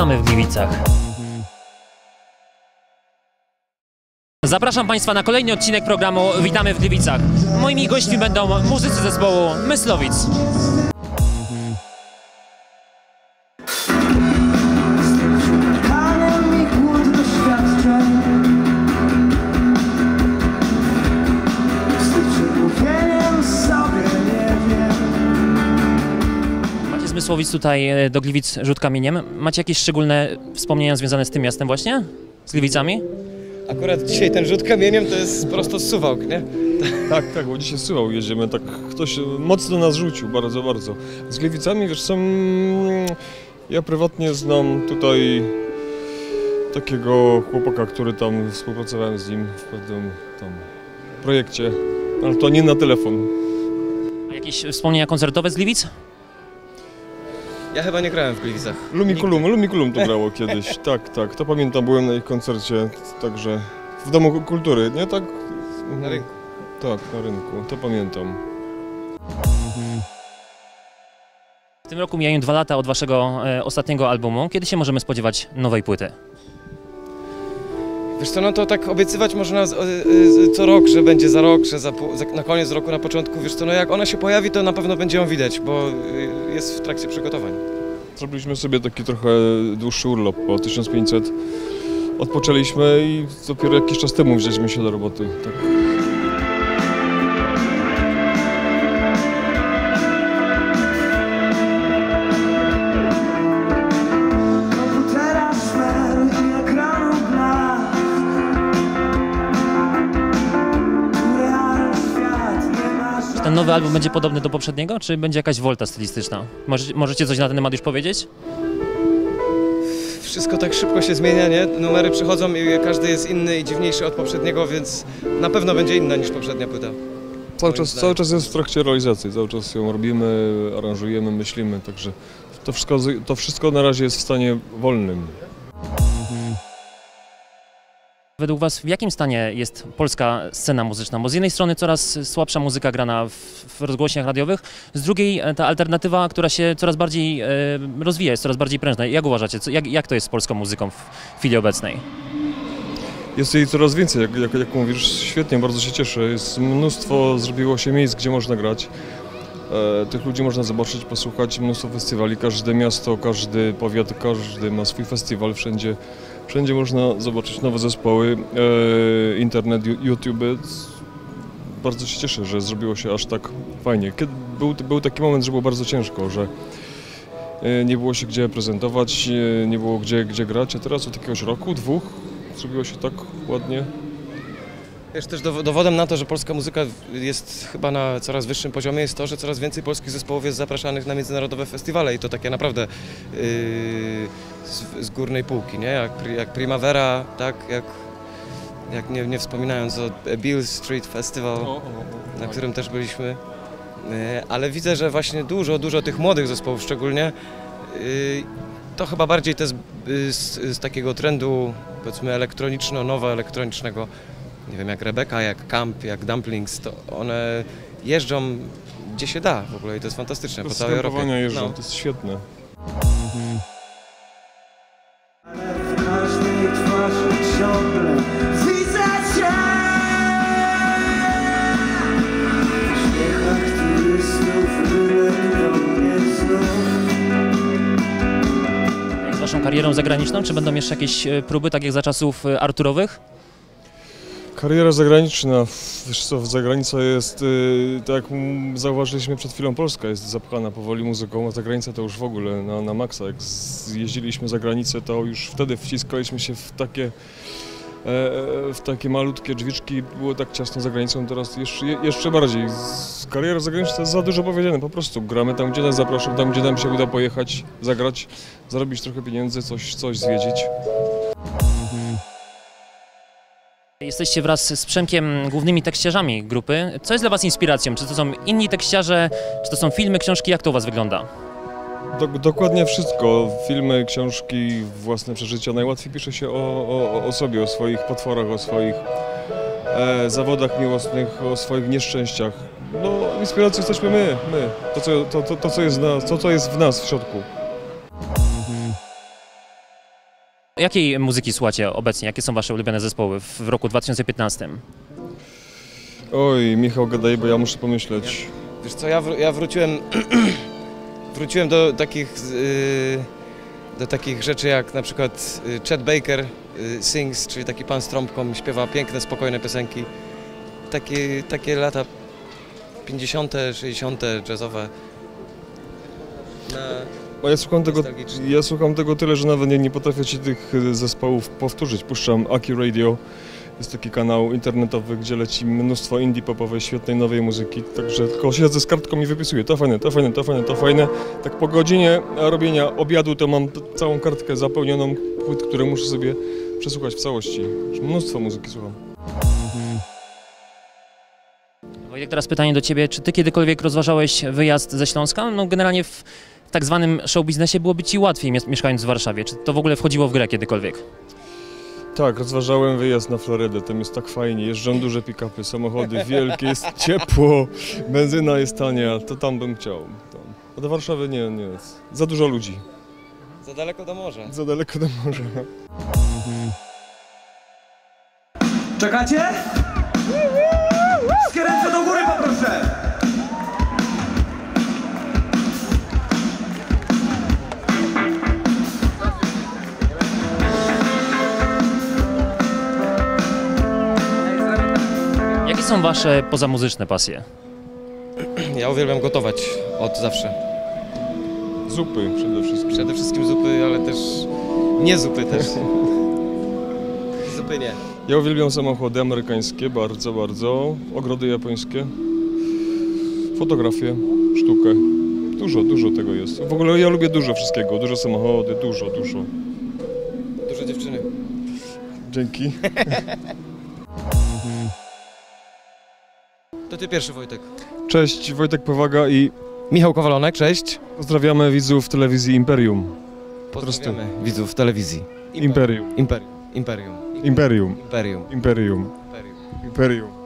Witamy w Gliwicach. Zapraszam Państwa na kolejny odcinek programu Witamy w Gliwicach. Moimi gośćmi będą muzycy zespołu Myslowic. Mysłowic tutaj e, do Gliwic rzut kamieniem. Macie jakieś szczególne wspomnienia związane z tym miastem właśnie? Z Gliwicami? Akurat dzisiaj ten rzut kamieniem to jest prosto z Suwałk, nie? Tak, tak, bo dzisiaj Suwał jedziemy, tak ktoś mocno nas rzucił, bardzo, bardzo. Z Gliwicami, wiesz co, mm, ja prywatnie znam tutaj takiego chłopaka, który tam współpracowałem z nim w pewnym tam projekcie, ale to nie na telefon. A jakieś wspomnienia koncertowe z Gliwic? Ja chyba nie grałem w Gliwicach. Lumikulum, Lumikulum to grało kiedyś, tak, tak, to pamiętam, byłem na ich koncercie, także w Domu Kultury, nie, tak? Na rynku. Tak, na rynku, to pamiętam. W tym roku mijają dwa lata od Waszego e, ostatniego albumu. Kiedy się możemy spodziewać nowej płyty? Wiesz co, no to tak obiecywać można z, z, co rok, że będzie za rok, że za, za, na koniec roku, na początku. Wiesz co, no jak ona się pojawi, to na pewno będzie ją widać, bo y, jest w trakcie przygotowań. Zrobiliśmy sobie taki trochę dłuższy urlop po 1500. Odpoczęliśmy i dopiero jakiś czas temu wzięliśmy się do roboty. Tak. Nowy album będzie podobny do poprzedniego, czy będzie jakaś wolta stylistyczna? Może, możecie coś na ten temat już powiedzieć? Wszystko tak szybko się zmienia, nie? Numery przychodzą i każdy jest inny i dziwniejszy od poprzedniego, więc na pewno będzie inna niż poprzednia płyta. Cały czas, cały czas jest w trakcie realizacji, cały czas ją robimy, aranżujemy, myślimy, także to wszystko, to wszystko na razie jest w stanie wolnym. Według Was w jakim stanie jest polska scena muzyczna? Bo z jednej strony coraz słabsza muzyka grana w, w rozgłośniach radiowych, z drugiej e, ta alternatywa, która się coraz bardziej e, rozwija, jest coraz bardziej prężna. Jak uważacie, co, jak, jak to jest z polską muzyką w chwili obecnej? Jest jej coraz więcej, jak, jak, jak mówisz, świetnie, bardzo się cieszę. Jest mnóstwo, zrobiło się miejsc, gdzie można grać. E, tych ludzi można zobaczyć, posłuchać, mnóstwo festiwali. Każde miasto, każdy powiat, każdy ma swój festiwal, wszędzie, wszędzie można zobaczyć nowe zespoły, e, internet, YouTube. Bardzo się cieszę, że zrobiło się aż tak fajnie. Kiedy, był, był taki moment, że było bardzo ciężko, że e, nie było się gdzie prezentować, nie było gdzie, gdzie grać, a teraz od jakiegoś roku, dwóch zrobiło się tak ładnie. Wiesz, też dow- dowodem na to, że polska muzyka jest chyba na coraz wyższym poziomie jest to, że coraz więcej polskich zespołów jest zapraszanych na międzynarodowe festiwale i to takie naprawdę yy, z, z górnej półki, nie? Jak, jak Primavera, tak? Jak, jak nie, nie wspominając o Beale Street Festival, na którym też byliśmy. Yy, ale widzę, że właśnie dużo, dużo tych młodych zespołów szczególnie yy, to chyba bardziej te z, y, z, z takiego trendu powiedzmy elektroniczno-nowo elektronicznego nie wiem, jak Rebeka, jak Camp, jak Dumplings, to one jeżdżą gdzie się da w ogóle i to jest fantastyczne po całej Europie. jeżdżą, No. to jest świetne. W każdej twarzy ciągle widzę Cię W śmiechach turystów wylękną mnie znów Jak z Waszą karierą zagraniczną, czy będą jeszcze jakieś e, próby, tak jak za czasów e, Arturowych? Kariera zagraniczna, wiesz co, zagranica jest, y, tak jak zauważyliśmy przed chwilą, Polska jest zapchana powoli muzyką, a zagranica to już w ogóle na, na maksa. Jak zjeździliśmy za granicę, to już wtedy wciskaliśmy się w takie, e, w takie malutkie drzwiczki, było tak ciasno za granicą, teraz jeszcze, je- jeszcze bardziej. Kariera zagraniczna to za dużo powiedziane, po prostu gramy tam, gdzie nas zaproszą, tam, gdzie nam się uda pojechać, zagrać, zarobić trochę pieniędzy, coś, coś zwiedzić. Jesteście wraz z Przemkiem głównymi tekściarzami grupy. Co jest dla Was inspiracją? Czy to są inni tekściarze, czy to są filmy, książki? Jak to u Was wygląda? Do, dokładnie wszystko. Filmy, książki, własne przeżycia. Najłatwiej pisze się o, o, o sobie, o swoich potworach, o swoich e, zawodach miłosnych, o swoich nieszczęściach. No, inspiracją jesteśmy my, my. To, co, to, to, to, co, jest, nas, to, co jest w nas, w środku. Jakiej muzyki słuchacie obecnie? Jakie są Wasze ulubione zespoły w roku 2015? Oj, Michał, gadaj, bo ja muszę pomyśleć. Wiesz co, ja, wr- ja wróciłem, wróciłem do takich, yy, do takich rzeczy jak na przykład y, Chet Baker y, Sings, czyli taki pan z trąbką, śpiewa piękne, spokojne piosenki. Takie, takie lata 50., 60., jazzowe. Na, ja słucham tego, ja słucham tego tyle, że nawet nie, nie potrafię ci tych y, zespołów powtórzyć. Puszczam Aki Radio, jest taki kanał internetowy, gdzie leci mnóstwo indie popowej, świetnej nowej muzyki, także tylko siedzę z kartką i wypisuję, to fajne, to fajne, to fajne, to fajne. Tak po godzinie robienia obiadu to mam całą kartkę zapełnioną płyt, które muszę sobie przesłuchać w całości. Mnóstwo muzyki słucham. Wojtek, teraz pytanie do Ciebie. Czy Ty kiedykolwiek rozważałeś wyjazd ze Śląska? No generalnie w tak zwanym show biznesie byłoby Ci łatwiej mies- mieszkając w Warszawie. Czy to w ogóle wchodziło w grę kiedykolwiek? Tak, rozważałem wyjazd na Florydę, tam jest tak fajnie, jeżdżą duże pick-upy, samochody wielkie, jest ciepło, benzyna jest tania, to tam bym chciał. Tam. A do Warszawy nie, nie, za dużo ludzi, Za daleko do morza. za daleko do morza. Czekacie? Ręce do góry są Wasze pozamuzyczne pasje? Ja uwielbiam gotować od zawsze. Zupy przede wszystkim. Przede wszystkim zupy, ale też nie zupy też. Zupy nie. Ja uwielbiam samochody amerykańskie, bardzo, bardzo, ogrody japońskie, fotografię, sztukę. Dużo, dużo tego jest. W ogóle ja lubię dużo wszystkiego, dużo samochody, dużo, dużo. Dużo dziewczyny. Dzięki. To ty pierwszy, Wojtek. Cześć, Wojtek Powaga i Michał Kowalonek, cześć. pozdrawiamy widzów telewizji Imperium. Pozdrawiamy widzów telewizji. Imperium. Imperium. Imperium. Imperium. Imperium. Imperium. Imperium.